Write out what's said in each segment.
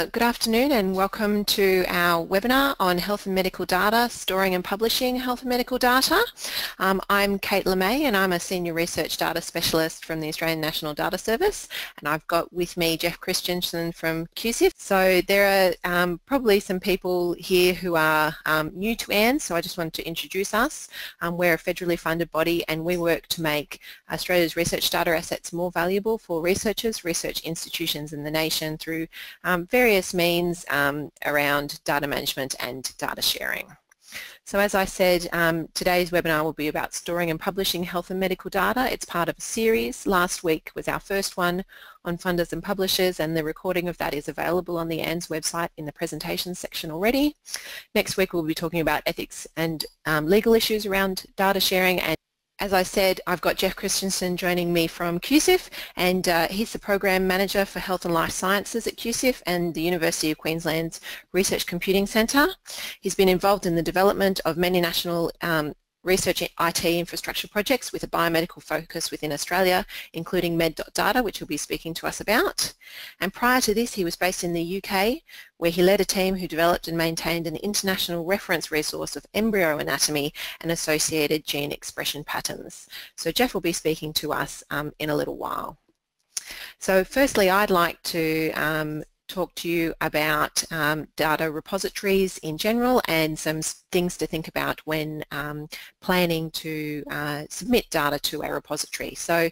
Uh, good afternoon and welcome to our webinar on health and medical data, storing and publishing health and medical data. Um, I'm Kate LeMay and I'm a Senior Research Data Specialist from the Australian National Data Service and I've got with me Jeff Christiansen from QCIF. So there are um, probably some people here who are um, new to ANDS so I just wanted to introduce us. Um, we're a federally funded body and we work to make Australia's research data assets more valuable for researchers, research institutions and the nation through um, various means um, around data management and data sharing. So as I said, um, today's webinar will be about storing and publishing health and medical data. It's part of a series. Last week was our first one on funders and publishers and the recording of that is available on the ANDS website in the presentation section already. Next week we'll be talking about ethics and um, legal issues around data sharing and as I said, I've got Jeff Christiansen joining me from QCIF and uh, he's the Program Manager for Health and Life Sciences at QCIF and the University of Queensland's Research Computing Centre. He's been involved in the development of many national um, research IT infrastructure projects with a biomedical focus within Australia, including med.data, which he'll be speaking to us about. And prior to this, he was based in the UK, where he led a team who developed and maintained an international reference resource of embryo anatomy and associated gene expression patterns. So Jeff will be speaking to us um, in a little while. So firstly, I'd like to um, talk to you about um, data repositories in general and some things to think about when um, planning to uh, submit data to a repository. So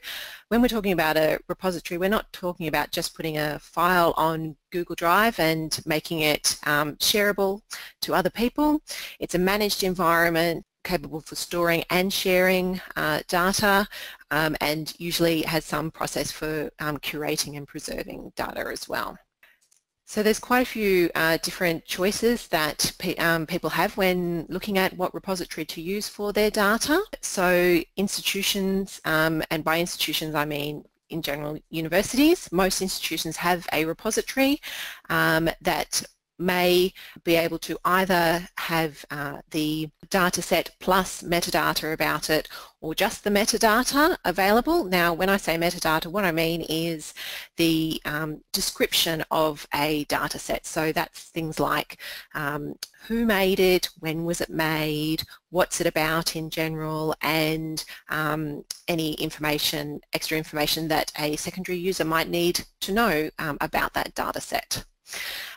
when we're talking about a repository, we're not talking about just putting a file on Google Drive and making it um, shareable to other people. It's a managed environment capable for storing and sharing uh, data um, and usually has some process for um, curating and preserving data as well. So there's quite a few uh, different choices that pe um, people have when looking at what repository to use for their data. So institutions, um, and by institutions I mean in general universities, most institutions have a repository um, that may be able to either have uh, the data set plus metadata about it or just the metadata available. Now when I say metadata what I mean is the um, description of a data set. So that's things like um, who made it, when was it made, what's it about in general and um, any information, extra information that a secondary user might need to know um, about that data set.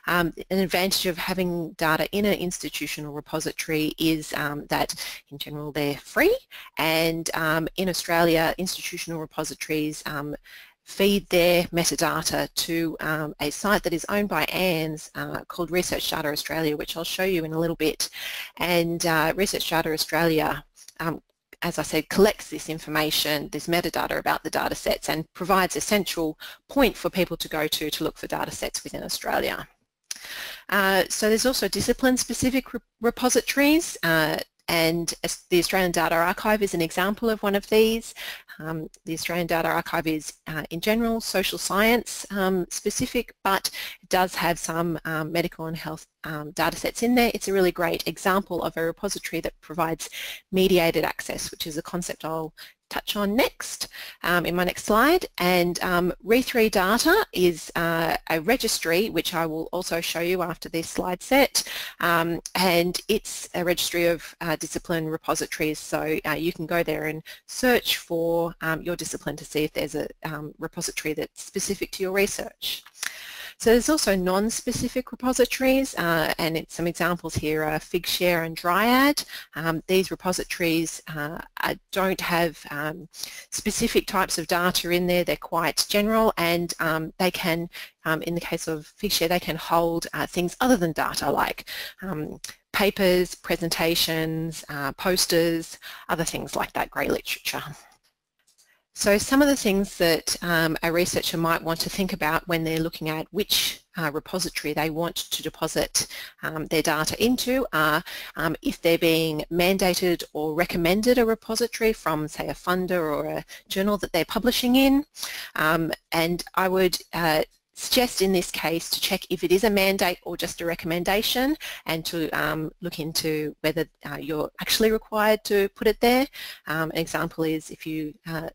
Um, an advantage of having data in an institutional repository is um, that in general they're free and um, in Australia institutional repositories um, feed their metadata to um, a site that is owned by ANDS uh, called Research Data Australia which I'll show you in a little bit. And uh, Research Data Australia um, as I said, collects this information, this metadata about the data sets and provides a central point for people to go to to look for data sets within Australia. Uh, so there's also discipline-specific re repositories. Uh, and the Australian Data Archive is an example of one of these. Um, the Australian Data Archive is uh, in general social science um, specific but it does have some um, medical and health um, data sets in there. It's a really great example of a repository that provides mediated access which is a concept I'll touch on next um, in my next slide. And um, Re3 Data is uh, a registry which I will also show you after this slide set. Um, and it's a registry of uh, discipline repositories. So uh, you can go there and search for um, your discipline to see if there's a um, repository that's specific to your research. So there's also non-specific repositories uh, and some examples here are Figshare and Dryad. Um, these repositories uh, don't have um, specific types of data in there, they're quite general and um, they can, um, in the case of Figshare, they can hold uh, things other than data like um, papers, presentations, uh, posters, other things like that, grey literature. So some of the things that um, a researcher might want to think about when they're looking at which uh, repository they want to deposit um, their data into are um, if they're being mandated or recommended a repository from say a funder or a journal that they're publishing in um, and I would uh, suggest in this case to check if it is a mandate or just a recommendation and to um, look into whether uh, you're actually required to put it there. Um, an example is if you uh,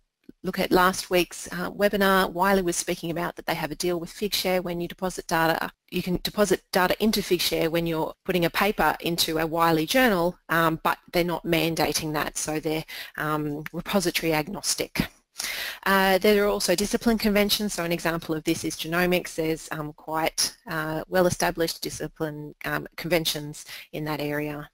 look at last week's uh, webinar, Wiley was speaking about that they have a deal with Figshare when you deposit data. You can deposit data into Figshare when you're putting a paper into a Wiley journal, um, but they're not mandating that, so they're um, repository agnostic. Uh, there are also discipline conventions, so an example of this is genomics. There's um, quite uh, well-established discipline um, conventions in that area.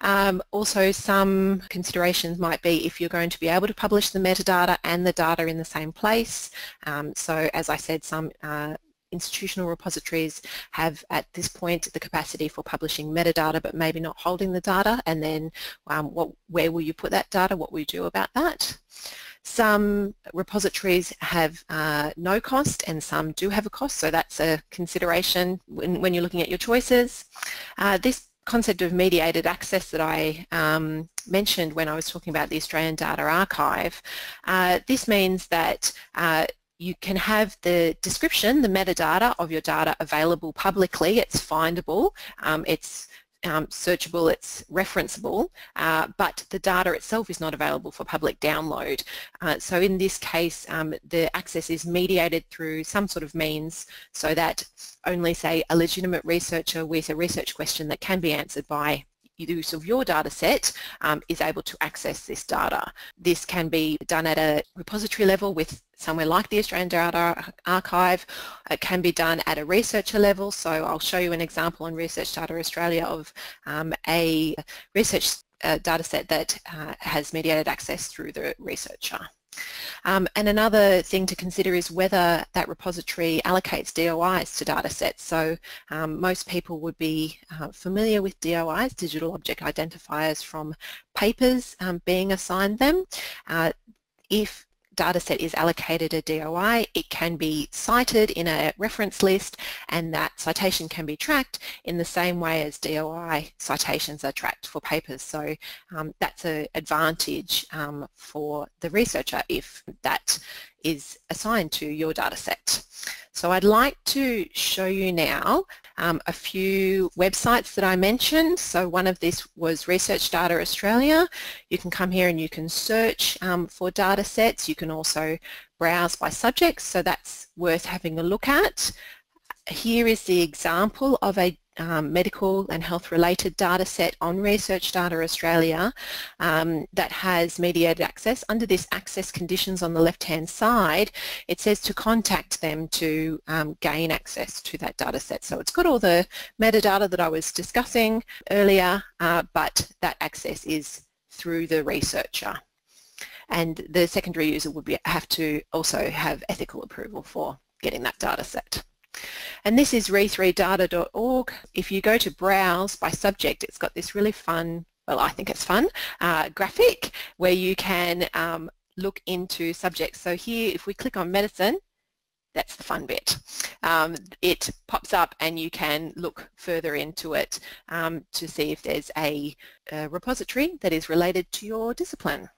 Um, also some considerations might be if you're going to be able to publish the metadata and the data in the same place. Um, so as I said, some uh, institutional repositories have at this point the capacity for publishing metadata but maybe not holding the data and then um, what, where will you put that data, what will you do about that? Some repositories have uh, no cost and some do have a cost so that's a consideration when, when you're looking at your choices. Uh, this concept of mediated access that I um, mentioned when I was talking about the Australian Data Archive, uh, this means that uh, you can have the description, the metadata of your data available publicly. It's findable. Um, it's um, searchable, it's referenceable, uh, but the data itself is not available for public download. Uh, so in this case, um, the access is mediated through some sort of means so that only, say, a legitimate researcher with a research question that can be answered by use of your data set um, is able to access this data. This can be done at a repository level with somewhere like the Australian Data Archive. It can be done at a researcher level, so I'll show you an example on Research Data Australia of um, a research uh, data set that uh, has mediated access through the researcher. Um, and another thing to consider is whether that repository allocates DOIs to data sets. So um, most people would be uh, familiar with DOIs, digital object identifiers from papers um, being assigned them. Uh, if dataset is allocated a DOI, it can be cited in a reference list and that citation can be tracked in the same way as DOI citations are tracked for papers. So um, that's an advantage um, for the researcher if that is assigned to your dataset. So I'd like to show you now um, a few websites that I mentioned. So one of this was Research Data Australia. You can come here and you can search um, for data sets. You can also browse by subjects, so that's worth having a look at. Here is the example of a um, medical and health related data set on Research Data Australia um, that has mediated access. Under this access conditions on the left hand side it says to contact them to um, gain access to that data set. So it's got all the metadata that I was discussing earlier uh, but that access is through the researcher and the secondary user would be, have to also have ethical approval for getting that data set. And this is re3data.org. If you go to browse by subject, it's got this really fun, well I think it's fun, uh, graphic where you can um, look into subjects. So here if we click on medicine, that's the fun bit. Um, it pops up and you can look further into it um, to see if there's a, a repository that is related to your discipline.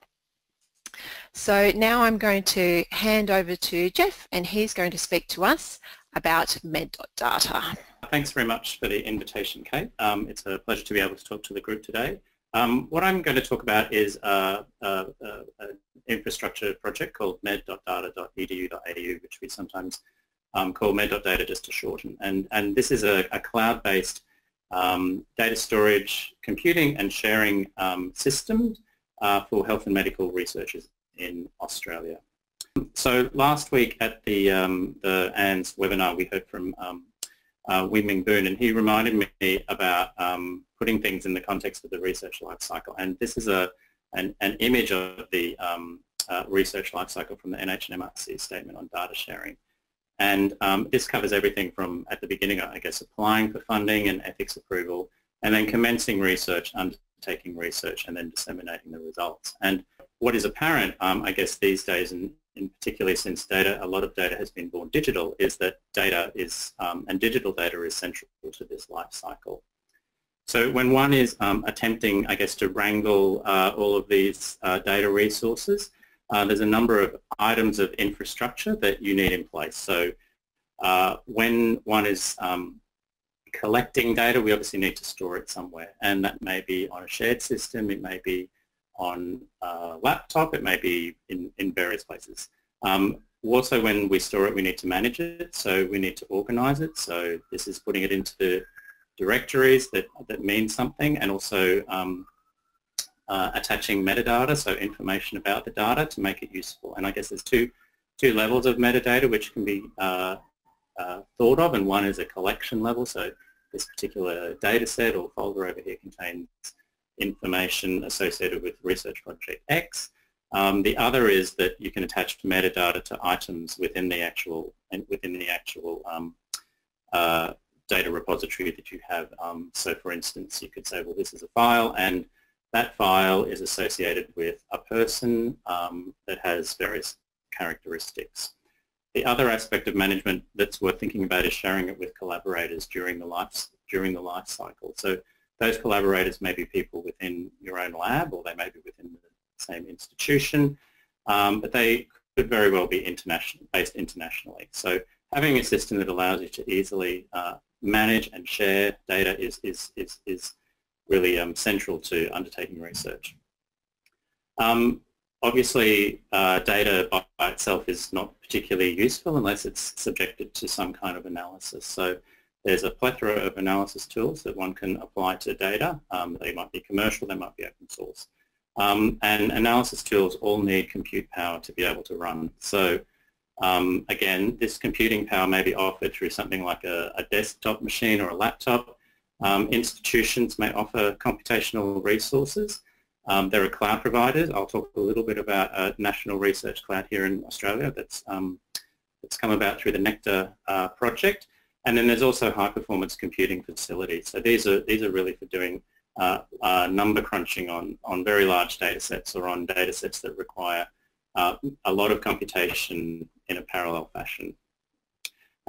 So now I'm going to hand over to Jeff and he's going to speak to us about med.data. Thanks very much for the invitation, Kate. Um, it's a pleasure to be able to talk to the group today. Um, what I'm going to talk about is an infrastructure project called med.data.edu.au, which we sometimes um, call med.data just to shorten. And, and this is a, a cloud-based um, data storage, computing and sharing um, system uh, for health and medical researchers in Australia. So last week at the, um, the ANDS webinar, we heard from um, uh, Wee Minh Boon, and he reminded me about um, putting things in the context of the research life cycle. And this is a, an, an image of the um, uh, research life cycle from the NHMRC statement on data sharing. And um, this covers everything from at the beginning, I guess, applying for funding and ethics approval, and then commencing research, undertaking research, and then disseminating the results. And what is apparent, um, I guess, these days, in particularly since data, a lot of data has been born digital, is that data is, um, and digital data is central to this life cycle. So when one is um, attempting, I guess, to wrangle uh, all of these uh, data resources, uh, there's a number of items of infrastructure that you need in place. So uh, when one is um, collecting data, we obviously need to store it somewhere, and that may be on a shared system, it may be on a laptop, it may be in, in various places. Um, also when we store it we need to manage it, so we need to organize it. So this is putting it into directories that, that mean something and also um, uh, attaching metadata, so information about the data to make it useful. And I guess there's two, two levels of metadata which can be uh, uh, thought of and one is a collection level, so this particular data set or folder over here contains information associated with research project X. Um, the other is that you can attach metadata to items within the actual within the actual um, uh, data repository that you have. Um, so for instance, you could say, well, this is a file and that file is associated with a person um, that has various characteristics. The other aspect of management that's worth thinking about is sharing it with collaborators during the life, during the life cycle. So those collaborators may be people within your own lab or they may be within the same institution, um, but they could very well be international, based internationally. So having a system that allows you to easily uh, manage and share data is, is, is, is really um, central to undertaking research. Um, obviously, uh, data by itself is not particularly useful unless it's subjected to some kind of analysis. So there's a plethora of analysis tools that one can apply to data. Um, they might be commercial, they might be open source. Um, and analysis tools all need compute power to be able to run. So um, again, this computing power may be offered through something like a, a desktop machine or a laptop. Um, institutions may offer computational resources. Um, there are cloud providers. I'll talk a little bit about a national research cloud here in Australia that's, um, that's come about through the Nectar uh, project. And then there's also high performance computing facilities. So these are, these are really for doing uh, uh, number crunching on, on very large data sets or on data sets that require uh, a lot of computation in a parallel fashion.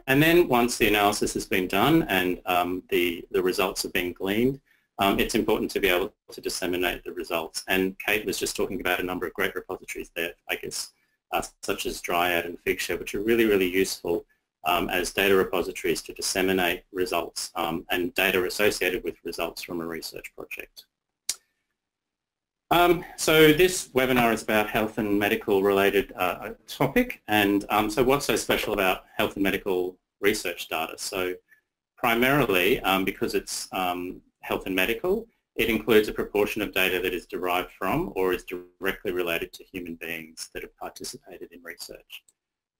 And then once the analysis has been done and um, the, the results have been gleaned, um, it's important to be able to disseminate the results. And Kate was just talking about a number of great repositories there, I guess, uh, such as Dryad and Figshare, which are really, really useful um, as data repositories to disseminate results um, and data associated with results from a research project. Um, so this webinar is about health and medical related uh, topic and um, so what's so special about health and medical research data? So primarily um, because it's um, health and medical it includes a proportion of data that is derived from or is directly related to human beings that have participated in research.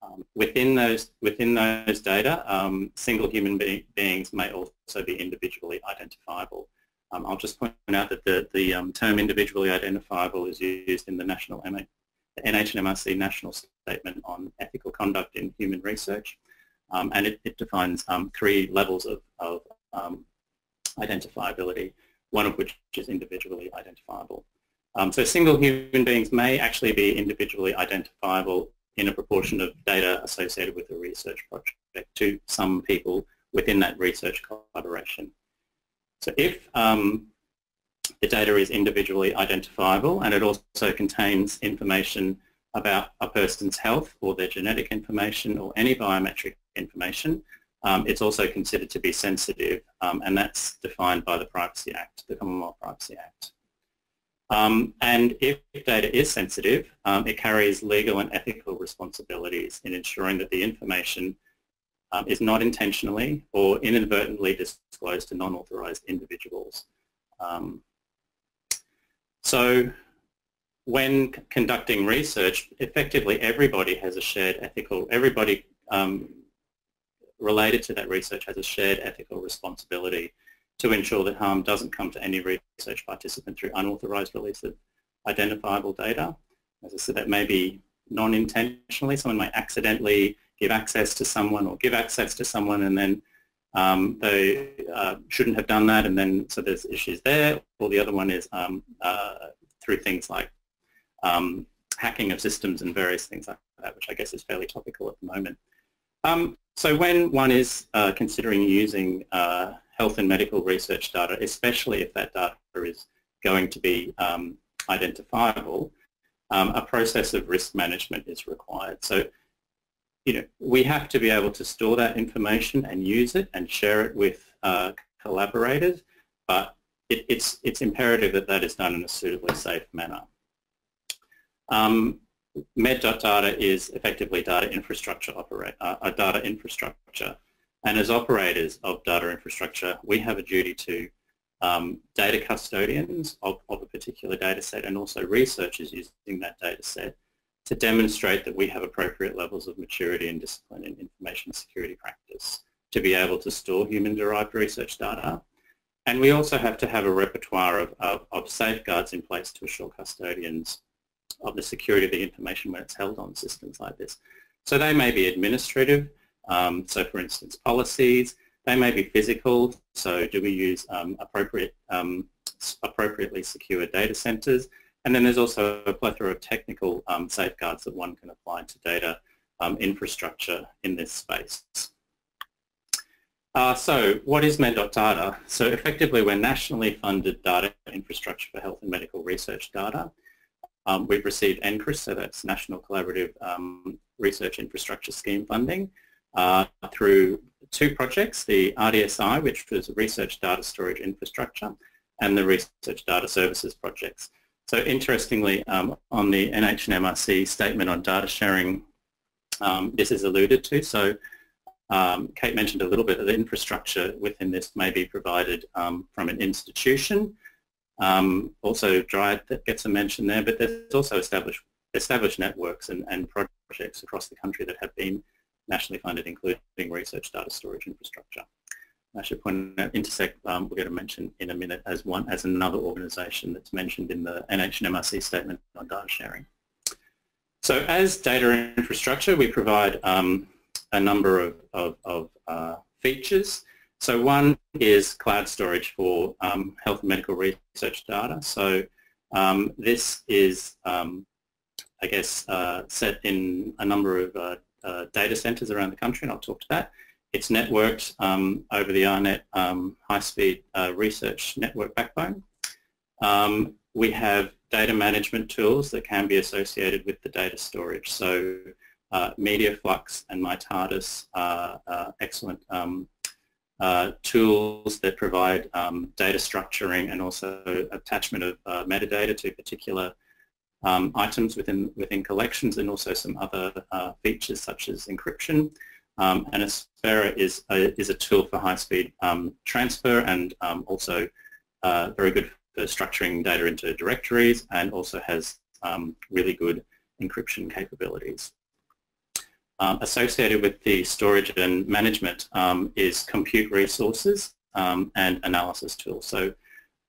Um, within those within those data, um, single human be beings may also be individually identifiable. Um, I'll just point out that the, the um, term individually identifiable is used in the national MA, the NHMRC National Statement on Ethical Conduct in Human Research, um, and it, it defines um, three levels of, of identifiability, one of which is individually identifiable. so single human beings may actually be individually identifiable in a proportion of data associated with a research project to some people within that research collaboration. So if um, the data is individually identifiable and it also contains information about a person's health or their genetic information or any biometric information, um, it's also considered to be sensitive um, and that's defined by the Privacy Act, the Commonwealth Privacy Act. Um, and if data is sensitive, um, it carries legal and ethical responsibilities in ensuring that the information um, is not intentionally or inadvertently disclosed to non-authorized individuals. Um, so when conducting research, effectively everybody has a shared ethical, everybody um, related to that research has a shared ethical responsibility to ensure that harm doesn't come to any research participant through unauthorized release of identifiable data. As I said, that may be non-intentionally. Someone might accidentally give access to someone or give access to someone and then um, they uh, shouldn't have done that and then so there's issues there. Or the other one is um, uh, through things like um, hacking of systems and various things like that, which I guess is fairly topical at the moment. Um, so when one is uh, considering using uh, health and medical research data, especially if that data is going to be um, identifiable, um, a process of risk management is required. So, you know, we have to be able to store that information and use it and share it with uh, collaborators, but it, it's, it's imperative that that is done in a suitably safe manner. Um, med.data is effectively data infrastructure operate, uh, a data infrastructure. And as operators of data infrastructure, we have a duty to um, data custodians of, of a particular data set and also researchers using that data set to demonstrate that we have appropriate levels of maturity and discipline in information security practice to be able to store human-derived research data. And we also have to have a repertoire of, of, of, safeguards in place to assure custodians of the security of the information when it's held on systems like this. So they may be administrative, um, so for instance policies, they may be physical, so do we use um, appropriate, um, appropriately secure data centers? And then there's also a plethora of technical um, safeguards that one can apply to data um, infrastructure in this space. Uh, so what is med.data? So effectively we're nationally funded data infrastructure for health and medical research data. Um, we've received NCRIS, so that's National Collaborative um, Research Infrastructure Scheme funding, uh, through two projects, the RDSI, which was Research Data Storage Infrastructure, and the Research Data Services projects. So interestingly, um, on the NHMRC statement on data sharing, um, this is alluded to. So um, Kate mentioned a little bit of the infrastructure within this may be provided um, from an institution. Um, also Dryad that gets a mention there, but there's also established, established networks and, and projects across the country that have been nationally funded, including research data storage infrastructure. I should point out Intersect um, we're going to mention in a minute as one as another organisation that's mentioned in the NHMRC statement on data sharing. So as data infrastructure, we provide um, a number of, of, of uh, features. So one is cloud storage for um, health and medical research data. So um, this is, um, I guess, uh, set in a number of uh, uh, data centers around the country, and I'll talk to that. It's networked um, over the AARNet um, high-speed uh, research network backbone. Um, we have data management tools that can be associated with the data storage. So uh, MediaFlux and MyTardis are excellent um, uh, tools that provide um, data structuring and also attachment of uh, metadata to particular um, items within, within collections and also some other uh, features such as encryption. Um, and Aspera is a, is a tool for high-speed um, transfer and um, also uh, very good for structuring data into directories and also has um, really good encryption capabilities. Um, associated with the storage and management is compute resources and analysis tools. So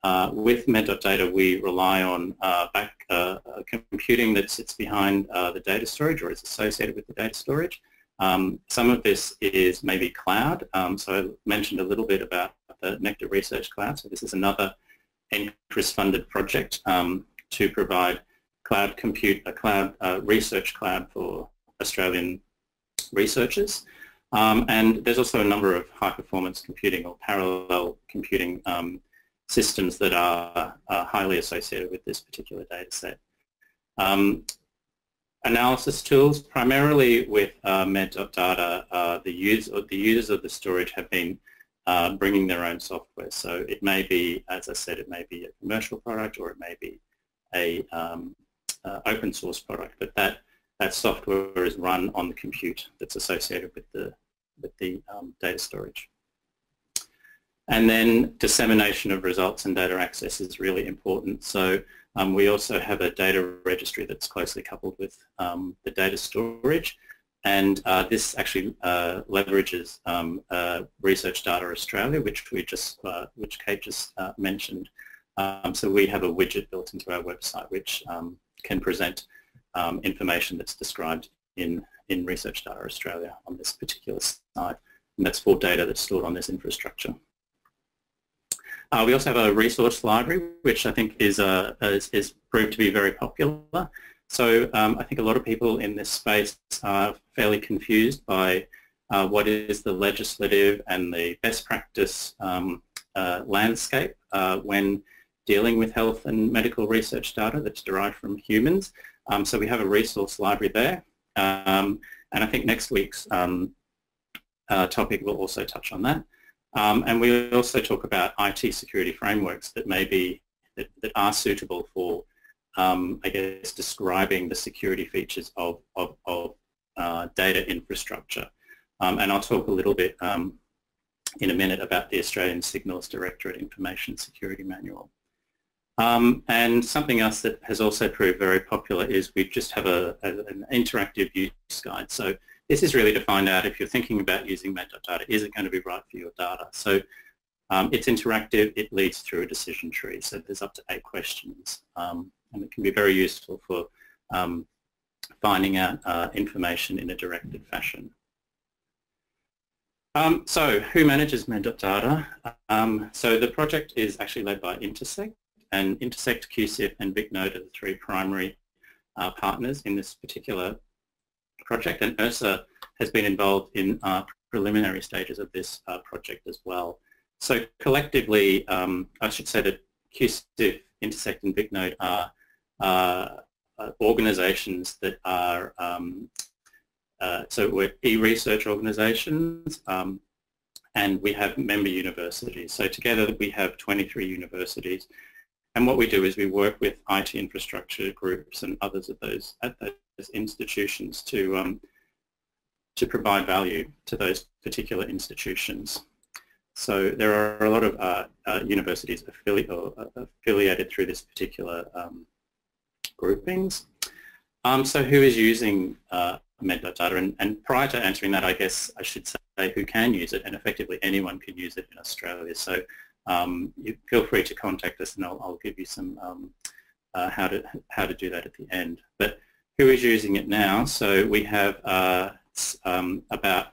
uh, with med.data, we rely on uh, back uh, uh computing that sits behind uh, the data storage or is associated with the data storage. Um, some of this is maybe cloud. Um, so I mentioned a little bit about the Nectar Research Cloud. So this is another NCRIS-funded project um, to provide cloud compute, a cloud uh, research cloud for Australian researchers. Um, and there's also a number of high-performance computing or parallel computing um, systems that are, are highly associated with this particular data set. Um, analysis tools, primarily with uh, med.data, uh, the, use, the users of the storage have been uh, bringing their own software. So it may be, as I said, it may be a commercial product or it may be a um, uh, open source product, but that, that software is run on the compute that's associated with the, with the um, data storage. And then dissemination of results and data access is really important. So um, we also have a data registry that's closely coupled with um, the data storage. And uh, this actually uh, leverages um, uh, Research Data Australia, which we just, uh, which Kate just uh, mentioned. Um, so we have a widget built into our website which um, can present um, information that's described in, in Research Data Australia on this particular site. And that's for data that's stored on this infrastructure. Uh, we also have a resource library, which I think is, uh, is, is, proved to be very popular. So um, I think a lot of people in this space are fairly confused by uh, what is the legislative and the best practice um, uh, landscape uh, when dealing with health and medical research data that's derived from humans. Um, so we have a resource library there. Um, and I think next week's um, uh, topic will also touch on that. Um, and we also talk about IT security frameworks that may be that, that are suitable for um, I guess, describing the security features of, of, of uh, data infrastructure. Um, and I'll talk a little bit um, in a minute about the Australian Signals Directorate Information Security Manual. Um, and something else that has also proved very popular is we just have a, a, an interactive use guide. So this is really to find out if you're thinking about using Med.Data, is it going to be right for your data? So um, it's interactive, it leads through a decision tree. So there's up to eight questions. Um, and it can be very useful for um, finding out uh, information in a directed fashion. Um, so who manages Med.Data? Um, so the project is actually led by Intersect and Intersect, QCIF and VicNode are the three primary uh, partners in this particular project and eRSA has been involved in uh, preliminary stages of this uh, project as well. So collectively, um, I should say that QCIF, Intersect and VicNode are uh, organizations that are um, uh, so we're e-research organizations um, and we have member universities. So together we have 23 universities. And what we do is we work with IT infrastructure groups and others of those at those institutions to um, to provide value to those particular institutions. So there are a lot of uh, uh, universities affili uh, affiliated through this particular um, groupings. Um, so who is using uh, med.data. And, and prior to answering that, I guess I should say who can use it, and effectively anyone can use it in Australia. So um, feel free to contact us, and I'll, I'll give you some um, uh, how to how to do that at the end. But who is using it now? So we have uh, um, about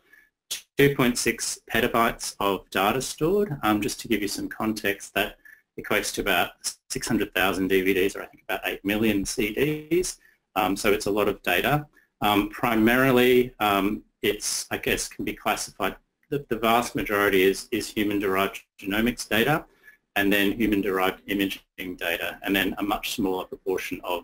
2.6 petabytes of data stored. Um, just to give you some context, that equates to about 600,000 DVDs, or I think about 8 million CDs. Um, so it's a lot of data. Um, primarily, um, it's, I guess, can be classified, the, the vast majority is, is human-derived genomics data and then human-derived imaging data, and then a much smaller proportion of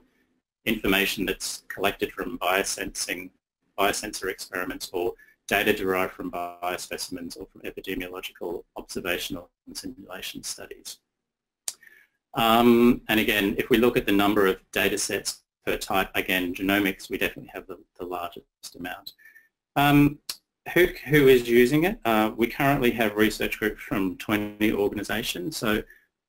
information that's collected from biosensing, biosensor experiments or data derived from biospecimens or from epidemiological observational and simulation studies. Um, and again, if we look at the number of data sets per type. Again, genomics, we definitely have the, the largest amount. Um, who, who is using it? Uh, we currently have research groups from 20 organisations, so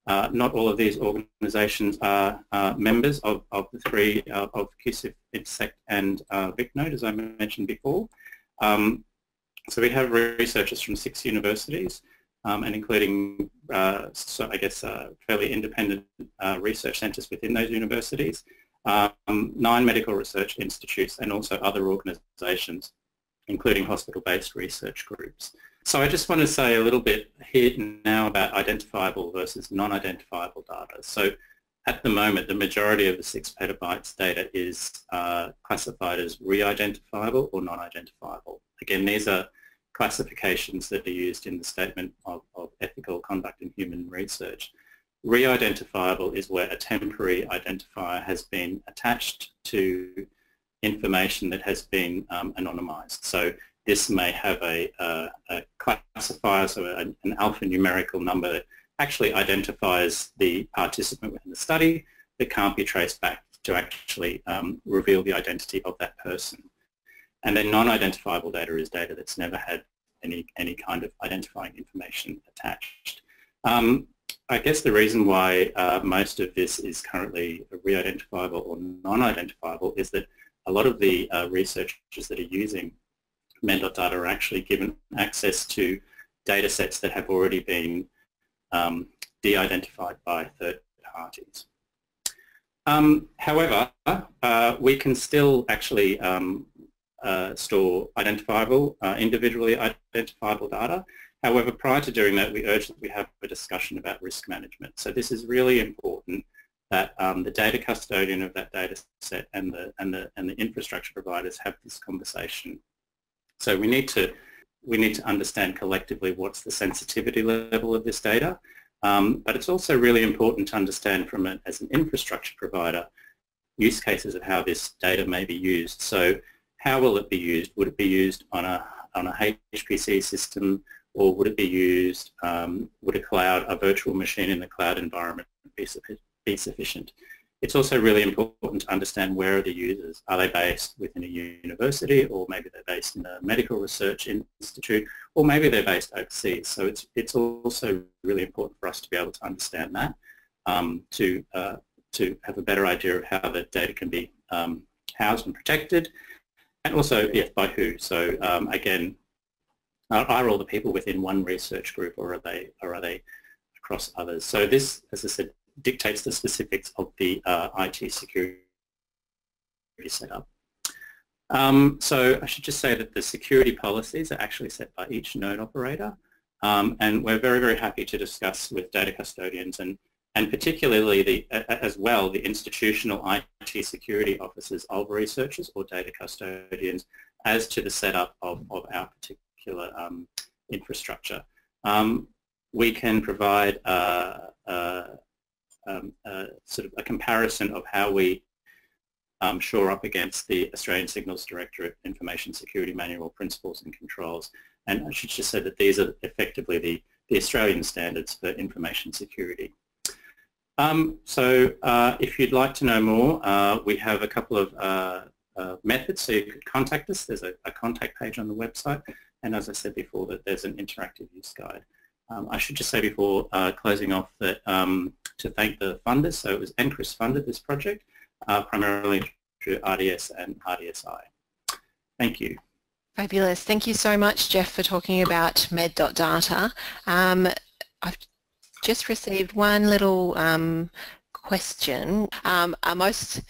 uh, not all of these organisations are uh, members of, of the three uh, of QCIF, Intersect and uh, VicNode, as I mentioned before. Um, so we have researchers from six universities, um, and including, uh, so I guess, fairly independent research centres within those universities um, nine medical research institutes and also other organisations, including hospital-based research groups. So I just want to say a little bit here now about identifiable versus non-identifiable data. So at the moment, the majority of the six petabytes data is uh, classified as re-identifiable or non-identifiable. Again, these are classifications that are used in the Statement of, of Ethical Conduct in Human Research. Re-identifiable is where a temporary identifier has been attached to information that has been um, anonymized. So this may have a, a, a classifier, so a, an alphanumerical number that actually identifies the participant within the study that can't be traced back to actually um, reveal the identity of that person. And then non-identifiable data is data that's never had any, any kind of identifying information attached. Um, I guess the reason why uh, most of this is currently re-identifiable or non-identifiable is that a lot of the uh, researchers that are using Med.Data are actually given access to data sets that have already been um, de-identified by third parties. Um, however, uh, we can still actually um, uh, store identifiable, uh, individually identifiable data However, prior to doing that, we urge that we have a discussion about risk management. So this is really important that um, the data custodian of that data set and the, and, the, and the infrastructure providers have this conversation. So we need to, we need to understand collectively what's the sensitivity level of this data, um, but it's also really important to understand from it as an infrastructure provider use cases of how this data may be used. So how will it be used? Would it be used on a, on a HPC system? or would it be used, um, would a cloud, a virtual machine in the cloud environment be, be sufficient? It's also really important to understand where are the users. Are they based within a university or maybe they're based in a medical research institute or maybe they're based overseas. So it's, it's also really important for us to be able to understand that um, to, uh, to have a better idea of how the data can be um, housed and protected and also yes, by who. So um, again, are, are all the people within one research group or are they, or are they across others? So this, as I said, dictates the specifics of the uh, IT security setup. Um, so I should just say that the security policies are actually set by each node operator um, and we're very, very happy to discuss with data custodians and, and particularly the, as well the institutional IT security officers of researchers or data custodians as to the setup of, of our particular um, infrastructure. Um, we can provide uh, uh, um, uh, sort of a comparison of how we um, shore up against the Australian Signals Directorate Information Security Manual Principles and Controls. And I should just say that these are effectively the, the Australian standards for information security. Um, so uh, if you'd like to know more, uh, we have a couple of uh, uh methods. So you could contact us. There's a, a, contact page on the website. And as I said before, that there's an interactive use guide. Um, I should just say before uh, closing off that um, to thank the funders. So it was NCRIS funded this project, uh, primarily through RDS and RDSI. Thank you. Fabulous. Thank you so much, Jeff, for talking about med.data. Um, I've just received one little um, question. Um, are most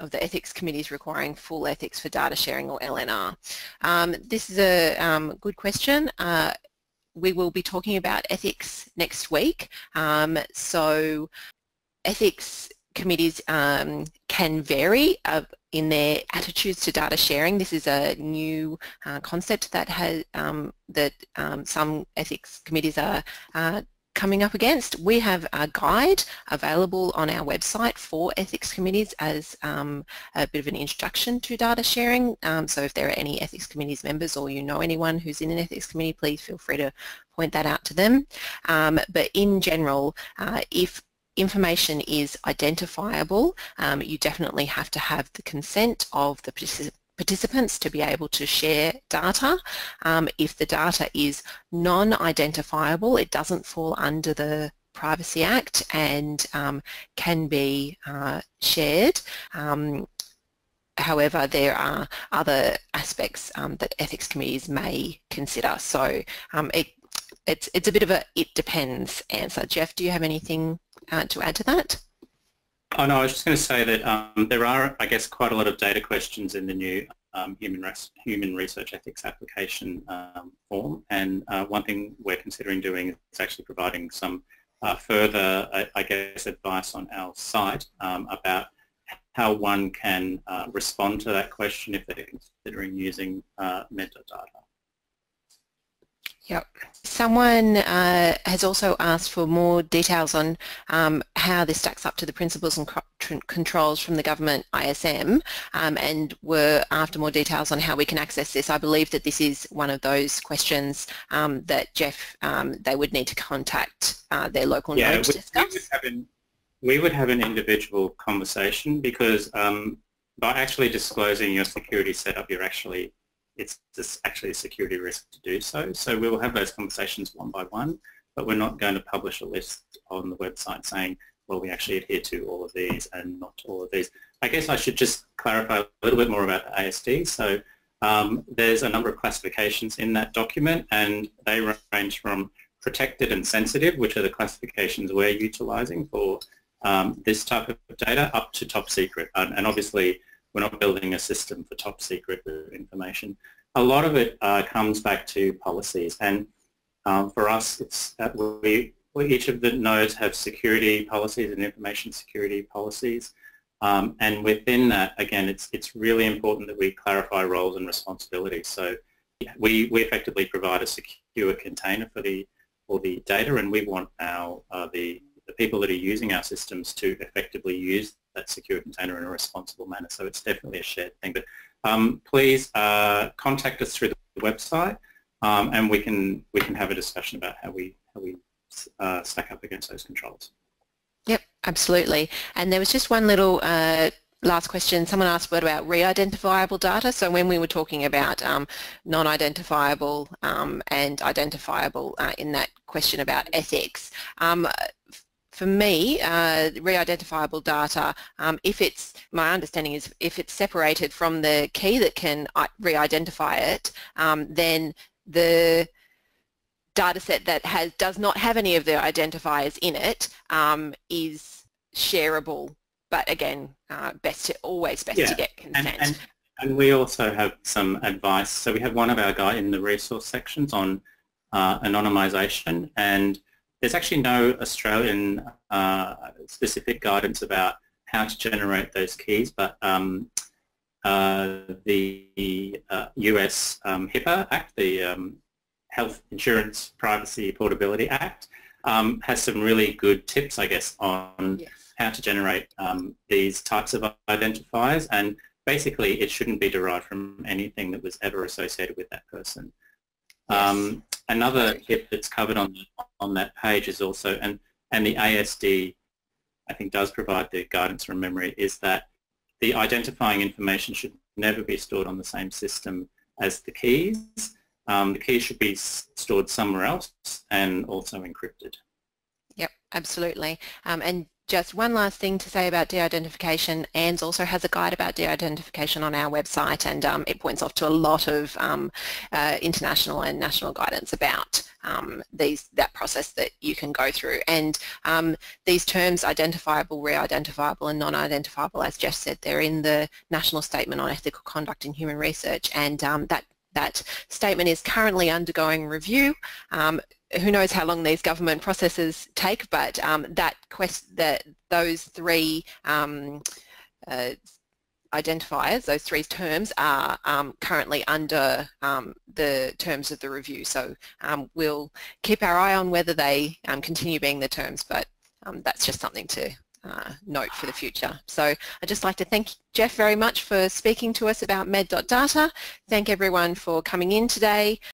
of the ethics committees requiring full ethics for data sharing or LNR? Um, this is a um, good question. Uh, we will be talking about ethics next week. Um, so ethics committees um, can vary uh, in their attitudes to data sharing. This is a new uh, concept that has um, that um, some ethics committees are uh, coming up against. We have a guide available on our website for ethics committees as um, a bit of an introduction to data sharing. Um, so if there are any ethics committees members or you know anyone who's in an ethics committee, please feel free to point that out to them. Um, but in general, uh, if information is identifiable, um, you definitely have to have the consent of the participant participants to be able to share data. Um, if the data is non-identifiable, it doesn't fall under the Privacy Act and um, can be uh, shared. Um, however, there are other aspects um, that ethics committees may consider. So um, it, it's, it's a bit of a it depends answer. Jeff, do you have anything uh, to add to that? Oh no, I was just going to say that um, there are, I guess, quite a lot of data questions in the new um, human, human research ethics application um, form, and uh, one thing we're considering doing is actually providing some uh, further, I, I, guess, advice on our site um, about how one can uh, respond to that question if they're considering using uh, metadata. Yep. Someone uh, has also asked for more details on um, how this stacks up to the principles and controls from the government ISM um, and were after more details on how we can access this. I believe that this is one of those questions um, that Jeff, um, they would need to contact uh, their local yeah, node to discuss. We would, have an, we would have an individual conversation because um, by actually disclosing your security setup, you're actually it's actually a security risk to do so. So we will have those conversations one by one, but we're not going to publish a list on the website saying, well, we actually adhere to all of these and not all of these. I guess I should just clarify a little bit more about the ASD. So um, there's a number of classifications in that document and they range from protected and sensitive, which are the classifications we're utilizing for um, this type of data, up to top secret. And obviously we're not building a system for top secret information. A lot of it uh, comes back to policies and um, for us it's that we, we, each of the nodes have security policies and information security policies um, and within that again it's, it's really important that we clarify roles and responsibilities. So we, we effectively provide a secure container for the, for the data and we want our, uh, the people that are using our systems to effectively use that secure container in a responsible manner. So it's definitely a shared thing. But um, please uh, contact us through the website, um, and we can we can have a discussion about how we how we uh, stack up against those controls. Yep, Absolutely. And there was just one little uh, last question. Someone asked what about re-identifiable data. So when we were talking about um, non-identifiable um, and identifiable uh, in that question about ethics, um, for me, uh, re-identifiable data, um, if it's, my understanding is if it's separated from the key that can re-identify it, um, then the data set that has, does not have any of the identifiers in it um, is shareable. But again, uh, best to, always best yeah. to get consent. And, and, and, we also have some advice. So we have one of our guide in the resource sections on uh, anonymisation and there's actually no Australian uh, specific guidance about how to generate those keys, but um, uh, the uh, US um, HIPAA Act, the um, Health Insurance Privacy Portability Act, um, has some really good tips, I guess, on yes. how to generate um, these types of identifiers. And basically, it shouldn't be derived from anything that was ever associated with that person. Yes. Another tip that's covered on on that page is also, and and the ASD, I think, does provide the guidance from memory, is that the identifying information should never be stored on the same system as the keys. Um, the keys should be stored somewhere else and also encrypted. Yep, absolutely. Um, and just one last thing to say about de-identification. ANDS also has a guide about de-identification on our website and um, it points off to a lot of um, uh, international and national guidance about um, these that process that you can go through. And um, these terms, identifiable, re-identifiable and non-identifiable, as Jeff said, they're in the National Statement on Ethical Conduct in Human Research and um, that that statement is currently undergoing review. Um, who knows how long these government processes take, but um, that quest, that those three um, uh, identifiers, those three terms are um, currently under um, the terms of the review. So um, we'll keep our eye on whether they um, continue being the terms, but that's just something to uh, note for the future. So I'd just like to thank Jeff very much for speaking to us about med.data. Thank everyone for coming in today.